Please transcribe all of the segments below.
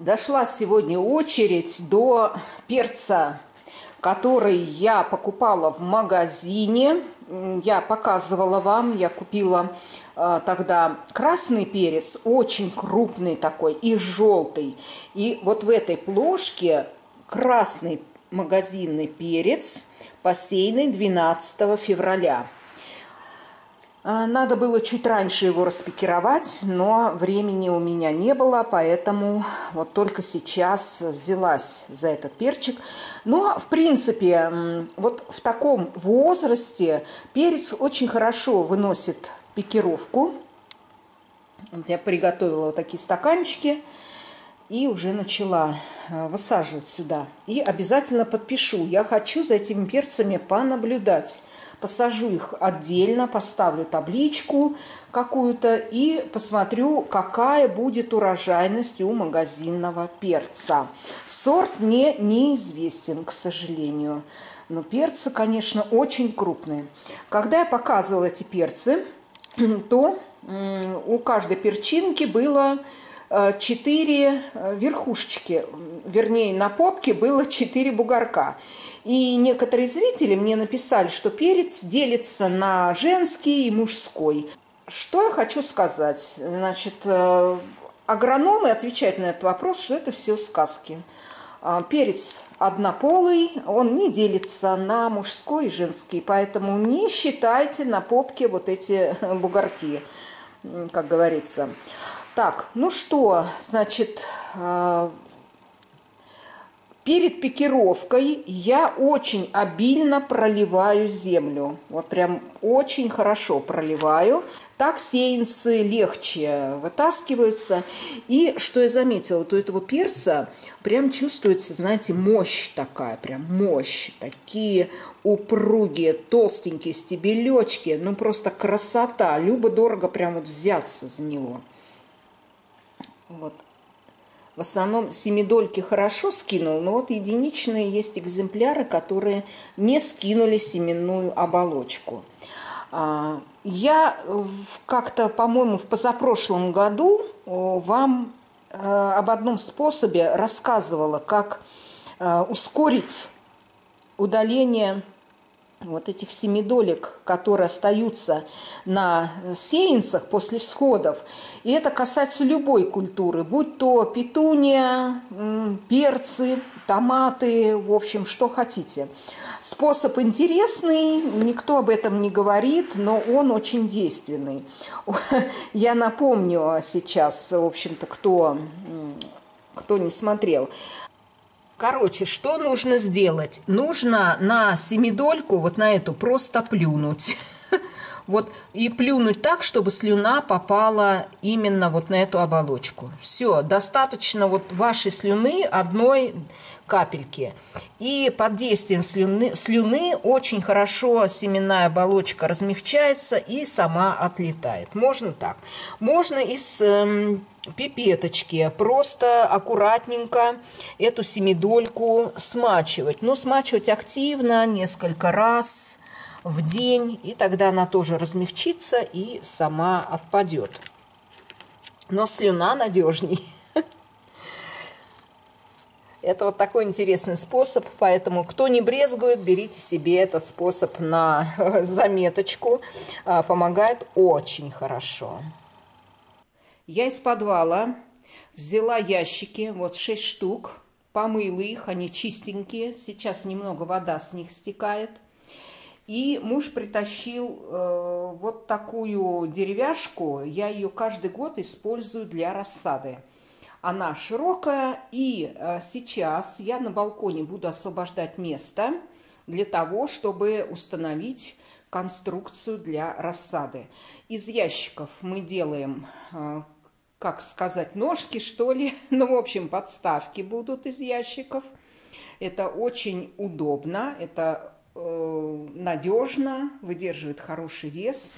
Дошла сегодня очередь до перца, который я покупала в магазине. Я показывала вам, я купила э, тогда красный перец, очень крупный такой и желтый. И вот в этой плошке красный магазинный перец, посеянный 12 февраля. А, надо было чуть раньше его распекировать, но времени у меня не было, поэтому вот только сейчас взялась за этот перчик. Но, в принципе, вот в таком возрасте перец очень хорошо выносит пикировку. Вот я приготовила вот такие стаканчики и уже начала а, высаживать сюда. И обязательно подпишу. Я хочу за этими перцами понаблюдать посажу их отдельно, поставлю табличку какую-то и посмотрю, какая будет урожайность у магазинного перца. Сорт мне неизвестен, к сожалению. Но перцы, конечно, очень крупные. Когда я показывала эти перцы, то у каждой перчинки было 4 э, э, верхушечки, вернее, на попке было 4 бугорка. И некоторые зрители мне написали, что перец делится на женский и мужской. Что я хочу сказать? Значит, э, агрономы отвечают на этот вопрос, что это все сказки. А, перец однополый, он не делится на мужской и женский, поэтому не считайте на попке вот эти бугорки, как говорится. Так, ну что, значит, э, Перед пикировкой я очень обильно проливаю землю. Вот прям очень хорошо проливаю. Так сеянцы легче вытаскиваются. И что я заметила, вот у этого перца прям чувствуется, знаете, мощь такая, прям мощь. Такие упругие, толстенькие стебелечки. Ну, просто красота. Любо-дорого прям вот взяться за него. Вот в основном семидольки хорошо скинул, но вот единичные есть экземпляры, которые не скинули семенную оболочку. А, я как-то, по-моему, в позапрошлом году вам э, об одном способе рассказывала, как э, ускорить удаление вот этих семидолек, которые остаются на сеянцах после всходов. И это касается любой культуры, будь то петуния, перцы, томаты, в общем, что хотите. Способ интересный, никто об этом не говорит, но он очень действенный. Я напомню сейчас, в общем-то, кто, кто не смотрел. Короче, что нужно сделать? Нужно на семидольку, вот на эту, просто плюнуть. Вот и плюнуть так, чтобы слюна попала именно вот на эту оболочку. Все, достаточно вот вашей слюны одной капельки. И под действием слюны, слюны очень хорошо семенная оболочка размягчается и сама отлетает. Можно так. Можно из э, пипеточки просто аккуратненько эту семидольку смачивать. Но смачивать активно несколько раз в день, и тогда она тоже размягчится и сама отпадет. Но слюна надежней. Это вот такой интересный способ, поэтому кто не брезгует, берите себе этот способ на заметочку. А, помогает очень хорошо. Я из подвала взяла ящики, вот 6 штук, помыла их, они чистенькие. Сейчас немного вода с них стекает. И муж притащил э, вот такую деревяшку. Я ее каждый год использую для рассады она широкая. И э, сейчас я на балконе буду освобождать место для того, чтобы установить конструкцию для рассады. Из ящиков мы делаем, э, как сказать, ножки, что ли. Ну, в общем, подставки будут из ящиков. Это очень удобно, это надежно, выдерживает хороший вес.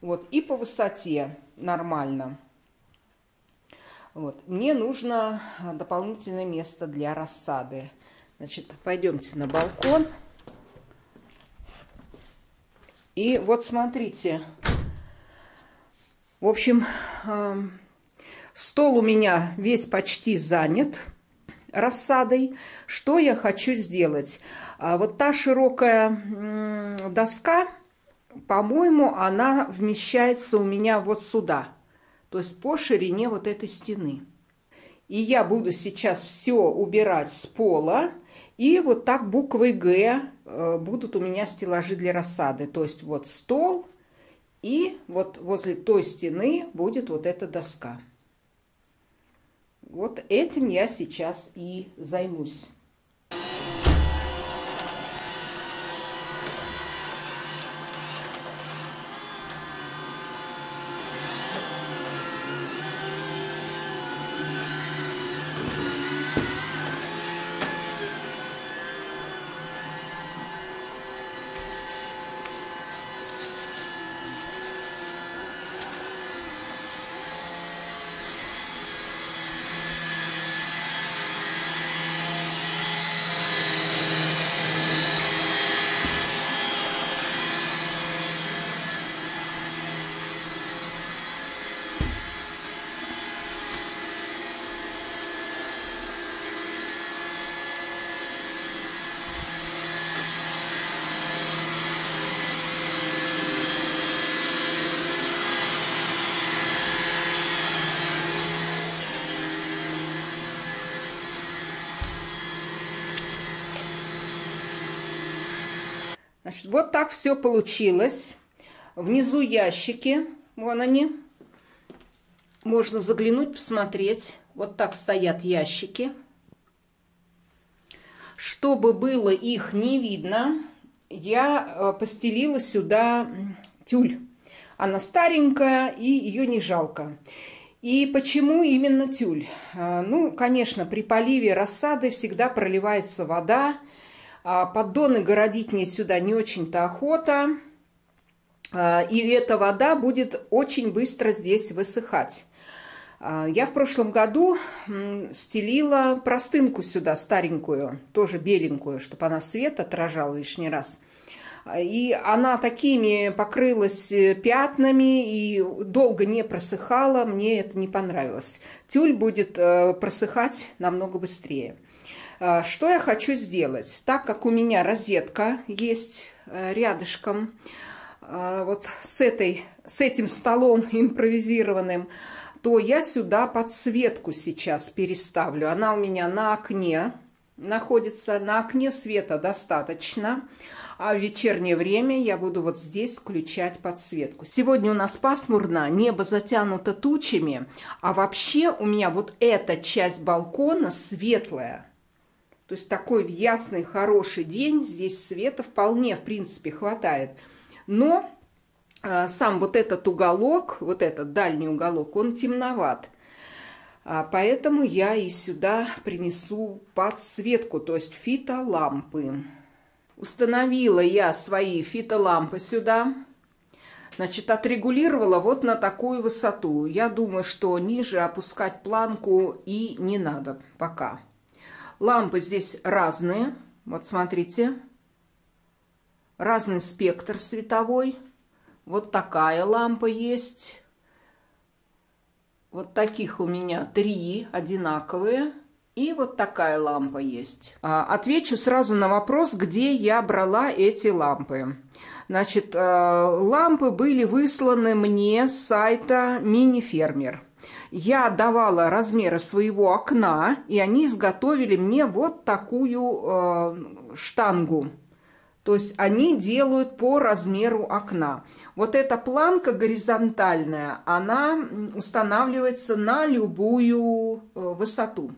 Вот, и по высоте нормально. Вот. Мне нужно а, дополнительное место для рассады. Значит, пойдемте на балкон. И вот смотрите. В общем, Стол у меня весь почти занят рассадой. Что я хочу сделать? А вот та широкая доска, по-моему, она вмещается у меня вот сюда. То есть по ширине вот этой стены. И я буду сейчас все убирать с пола. И вот так буквой «Г» э, будут у меня стеллажи для рассады. То есть вот стол, и вот возле той стены будет вот эта доска. Вот этим я сейчас и займусь. Значит, вот так все получилось. Внизу ящики, вон они. Можно заглянуть, посмотреть. Вот так стоят ящики. Чтобы было их не видно, я э, постелила сюда тюль. Она старенькая, и ее не жалко. И почему именно тюль? Э, ну, конечно, при поливе рассады всегда проливается вода, а поддоны городить мне сюда не очень-то охота. А, и эта вода будет очень быстро здесь высыхать. А, я в прошлом году стелила простынку сюда, старенькую, тоже беленькую, чтобы она свет отражала лишний раз. И она такими покрылась э, пятнами и долго не просыхала. Мне это не понравилось. Тюль будет э, просыхать намного быстрее. А, что я хочу сделать? Так как у меня розетка есть э, рядышком, а, вот с, этой, с этим столом импровизированным, то я сюда подсветку сейчас переставлю. Она у меня на окне находится. На окне света достаточно. А в вечернее время я буду вот здесь включать подсветку. Сегодня у нас пасмурно, небо затянуто тучами, а вообще у меня вот эта часть балкона светлая. То есть такой ясный, хороший день, здесь света вполне, в принципе, хватает. Но а, сам вот этот уголок, вот этот дальний уголок, он темноват. А, поэтому я и сюда принесу подсветку, то есть фитолампы. Установила я свои фитолампы сюда. Значит, отрегулировала вот на такую высоту. Я думаю, что ниже опускать планку и не надо пока. Лампы здесь разные. Вот смотрите. Разный спектр световой. Вот такая лампа есть. Вот таких у меня три одинаковые. И вот такая лампа есть. А, отвечу сразу на вопрос, где я брала эти лампы. Значит, э, лампы были высланы мне с сайта мини-фермер я давала размеры своего окна, и они изготовили мне вот такую э, штангу. То есть они делают по размеру окна. Вот эта планка горизонтальная, она устанавливается на любую э, высоту.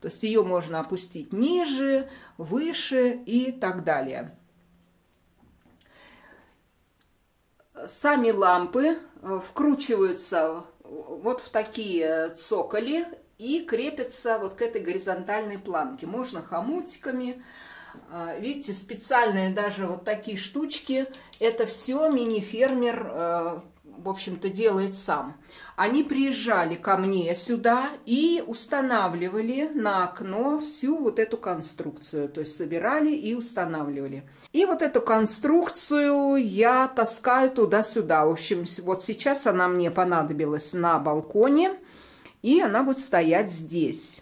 То есть ее можно опустить ниже, выше и так далее. Сами лампы э, вкручиваются вот в такие цоколи и крепятся вот к этой горизонтальной планке. Можно хомутиками. А, видите, специальные даже вот такие штучки. Это все мини-фермер э, в общем-то, делает сам. Они приезжали ко мне сюда и устанавливали на окно всю вот эту конструкцию. То есть собирали и устанавливали. И вот эту конструкцию я таскаю туда-сюда. В общем, вот сейчас она мне понадобилась на балконе. И она будет стоять здесь.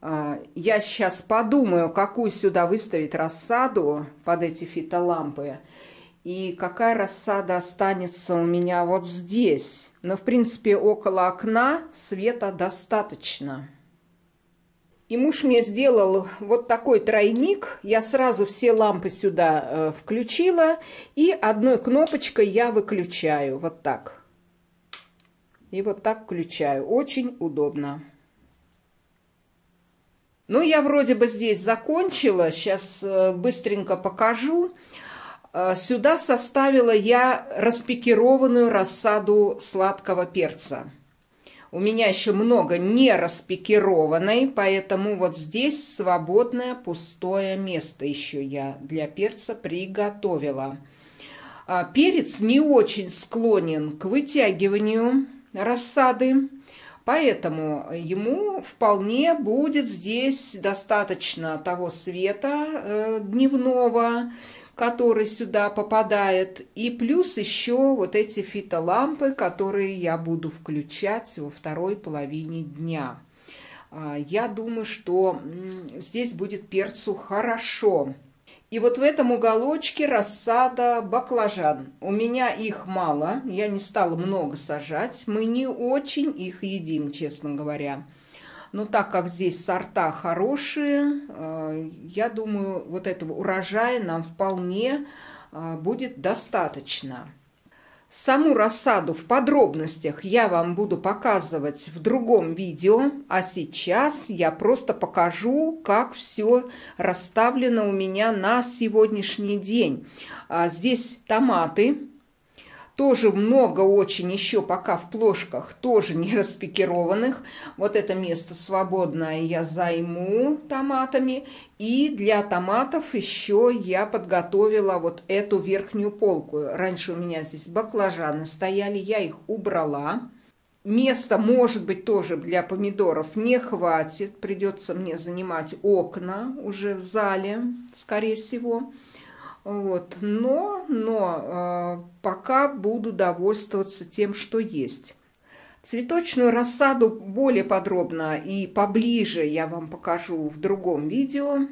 А, я сейчас подумаю, какую сюда выставить рассаду под эти фитолампы. И какая рассада останется у меня вот здесь. Но, в принципе, около окна света достаточно. И муж мне сделал вот такой тройник. Я сразу все лампы сюда э, включила. И одной кнопочкой я выключаю. Вот так. И вот так включаю. Очень удобно. Ну, я вроде бы здесь закончила. Сейчас э, быстренько покажу. Э, сюда составила я распекированную рассаду сладкого перца. У меня еще много не распекированной, поэтому вот здесь свободное пустое место еще я для перца приготовила. А, перец не очень склонен к вытягиванию рассады, поэтому ему вполне будет здесь достаточно того света э, дневного, который сюда попадает, и плюс еще вот эти фитолампы, которые я буду включать во второй половине дня. А, я думаю, что здесь будет перцу хорошо. И вот в этом уголочке рассада баклажан. У меня их мало, я не стала много сажать. Мы не очень их едим, честно говоря. Но так как здесь сорта хорошие, э, я думаю, вот этого урожая нам вполне э, будет достаточно. Саму рассаду в подробностях я вам буду показывать в другом видео, а сейчас я просто покажу, как все расставлено у меня на сегодняшний день. А здесь томаты, тоже много очень еще пока в плошках, тоже не распекированных. Вот это место свободное я займу томатами. И для томатов еще я подготовила вот эту верхнюю полку. Раньше у меня здесь баклажаны стояли, я их убрала. Места, может быть, тоже для помидоров не хватит. Придется мне занимать окна уже в зале, скорее всего. Вот. Но, но э, пока буду довольствоваться тем, что есть. Цветочную рассаду более подробно и поближе я вам покажу в другом видео.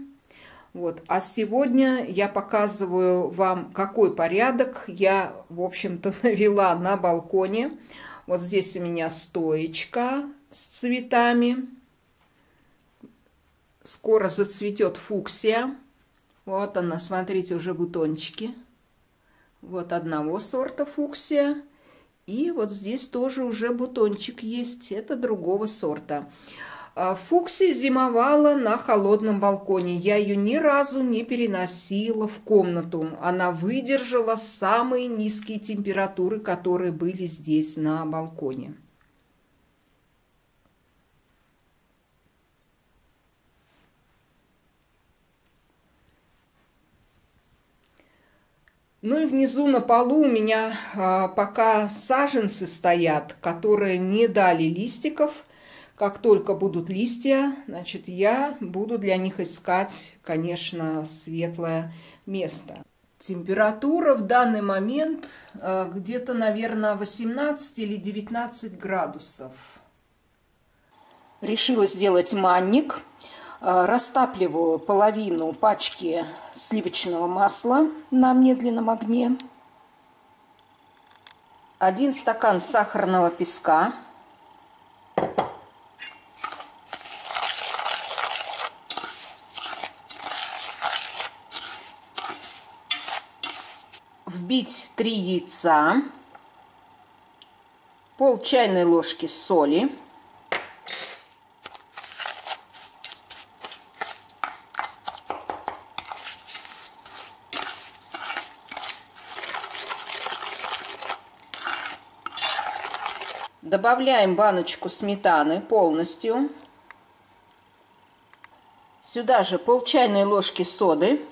Вот. А сегодня я показываю вам, какой порядок я, в общем-то, навела на балконе. Вот здесь у меня стоечка с цветами. Скоро зацветет фуксия. Вот она, смотрите, уже бутончики. Вот одного сорта фуксия. И вот здесь тоже уже бутончик есть. Это другого сорта. А, фуксия зимовала на холодном балконе. Я ее ни разу не переносила в комнату. Она выдержала самые низкие температуры, которые были здесь на балконе. Ну и внизу на полу у меня а, пока саженцы стоят, которые не дали листиков. Как только будут листья, значит, я буду для них искать, конечно, светлое место. Температура в данный момент а, где-то, наверное, 18 или 19 градусов. Решила сделать манник. А, растапливаю половину пачки сливочного масла на медленном огне. Один стакан сахарного песка. Вбить три яйца. Пол чайной ложки соли. Добавляем баночку сметаны полностью. Сюда же пол чайной ложки соды.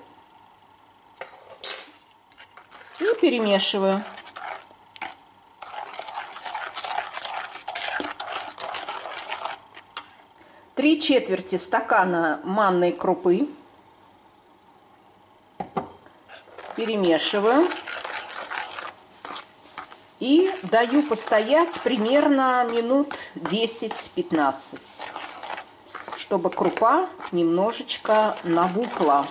И перемешиваю. Три четверти стакана манной крупы. Перемешиваю. И даю постоять примерно минут 10-15, чтобы крупа немножечко набухла.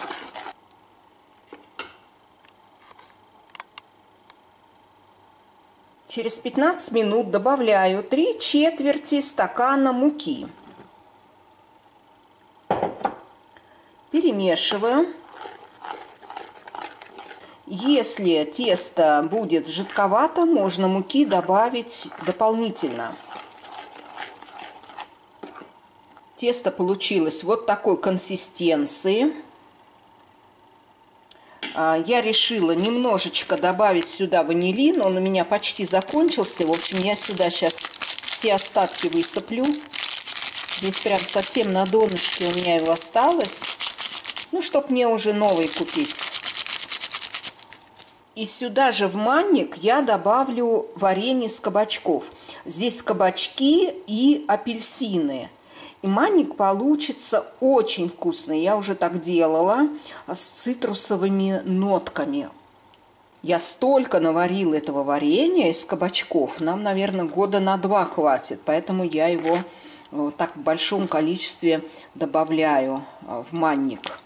Через 15 минут добавляю 3 четверти стакана муки. Перемешиваю. Если тесто будет жидковато, можно муки добавить дополнительно. Тесто получилось вот такой консистенции. А, я решила немножечко добавить сюда ванилин. Он у меня почти закончился. В общем, я сюда сейчас все остатки высыплю. Здесь прям совсем на донышке у меня его осталось. Ну, чтоб мне уже новый купить. И сюда же в манник я добавлю варенье с кабачков. Здесь кабачки и апельсины. И манник получится очень вкусный. Я уже так делала с цитрусовыми нотками. Я столько наварила этого варенья из кабачков. Нам, наверное, года на два хватит. Поэтому я его вот так в большом количестве добавляю а, в манник.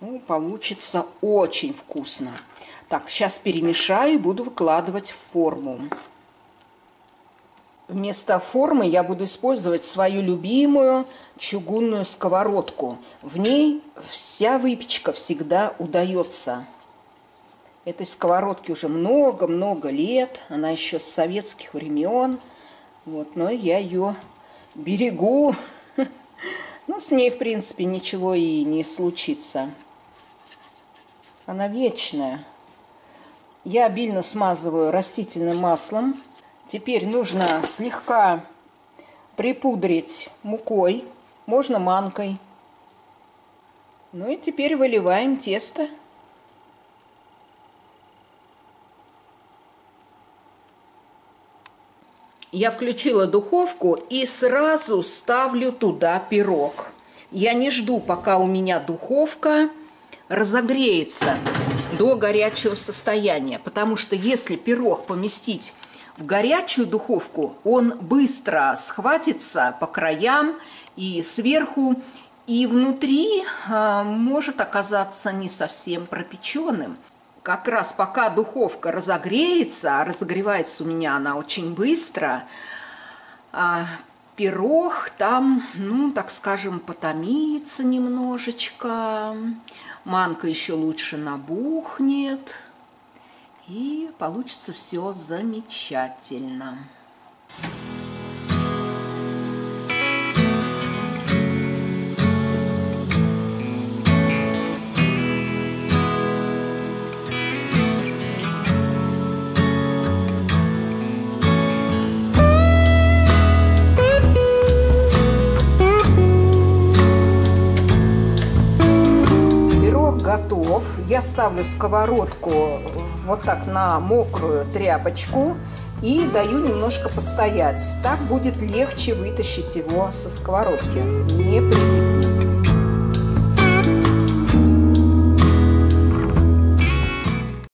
Ну, получится очень вкусно. Так, сейчас перемешаю и буду выкладывать в форму. Вместо формы я буду использовать свою любимую чугунную сковородку. В ней вся выпечка всегда удается. Этой сковородке уже много-много лет. Она еще с советских времен. Вот, но я ее берегу. Ну, с ней, в принципе, ничего и не случится. Она вечная. Я обильно смазываю растительным маслом. Теперь нужно слегка припудрить мукой, можно манкой. Ну и теперь выливаем тесто. Я включила духовку и сразу ставлю туда пирог. Я не жду, пока у меня духовка разогреется до горячего состояния, потому что если пирог поместить в горячую духовку он быстро схватится по краям и сверху, и внутри а, может оказаться не совсем пропеченным. Как раз пока духовка разогреется, а разогревается у меня она очень быстро, а пирог там, ну, так скажем, потомится немножечко, манка еще лучше набухнет – и получится все замечательно. готов. Ставлю сковородку вот так на мокрую тряпочку и даю немножко постоять. Так будет легче вытащить его со сковородки. Не при